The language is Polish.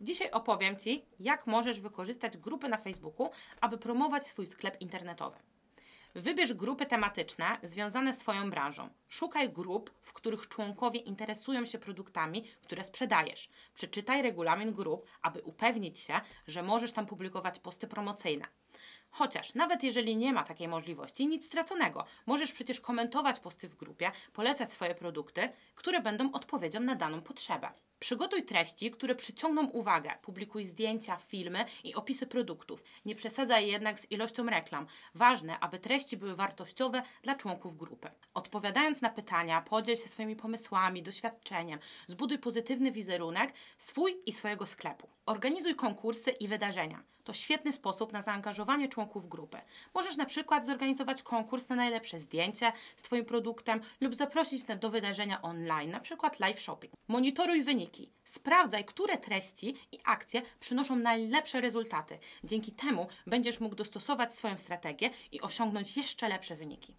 Dzisiaj opowiem Ci, jak możesz wykorzystać grupy na Facebooku, aby promować swój sklep internetowy. Wybierz grupy tematyczne związane z Twoją branżą. Szukaj grup, w których członkowie interesują się produktami, które sprzedajesz. Przeczytaj regulamin grup, aby upewnić się, że możesz tam publikować posty promocyjne. Chociaż nawet jeżeli nie ma takiej możliwości, nic straconego. Możesz przecież komentować posty w grupie, polecać swoje produkty, które będą odpowiedzią na daną potrzebę. Przygotuj treści, które przyciągną uwagę. Publikuj zdjęcia, filmy i opisy produktów. Nie przesadzaj jednak z ilością reklam. Ważne, aby treści były wartościowe dla członków grupy. Odpowiadając na pytania, podziel się swoimi pomysłami, doświadczeniem. Zbuduj pozytywny wizerunek swój i swojego sklepu. Organizuj konkursy i wydarzenia. To świetny sposób na zaangażowanie członków grupy. Możesz na przykład zorganizować konkurs na najlepsze zdjęcie z Twoim produktem lub zaprosić do wydarzenia online, na przykład live shopping. Monitoruj wyniki. Sprawdzaj, które treści i akcje przynoszą najlepsze rezultaty. Dzięki temu będziesz mógł dostosować swoją strategię i osiągnąć jeszcze lepsze wyniki.